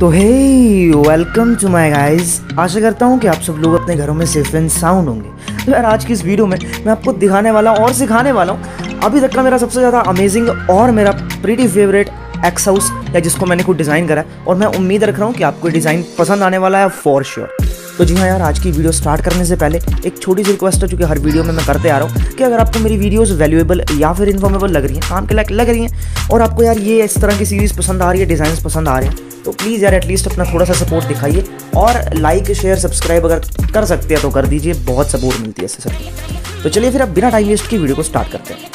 तो hey welcome to my guys आशा करता हूँ कि आप सब लोग अपने घरों में सेफ़ एंड साउंड होंगे। तो यार, आज की इस वीडियो में मैं आपको दिखाने वाला हूँ और सिखाने वाला हूँ। अभी तक का मेरा सबसे ज़्यादा अमेजिंग और मेरा प्रीटी फेवरेट एक्स हाउस या जिसको मैंने खुद डिज़ाइन करा और मैं उम्मीद रख रहा हूँ कि आपको डिज़ाइन पसंद आने वाला है फॉर श्योर तो जी हाँ यार, आज की वीडियो स्टार्ट करने से पहले एक छोटी सी रिक्वेस्ट है, चूँकि हर वीडियो में मैं करते आ रहा हूँ कि अगर आपको मेरी वीडियोस वैल्यूएबल या फिर इन्फॉर्मेबल लग रही हैं, काम के लायक लग रही हैं, और आपको यार ये इस तरह की सीरीज़ पसंद आ रही है डिज़ाइन पसंद आ रहे हैं तो प्लीज़ यार एटलीस्ट अपना थोड़ा सा सपोर्ट दिखाइए और लाइक शेयर सब्सक्राइब अगर कर सकते हैं तो कर दीजिए, बहुत सपोर्ट मिलती है इससे सर तो चलिए फिर अब बिना टाइम वेस्ट की वीडियो को स्टार्ट करते हैं।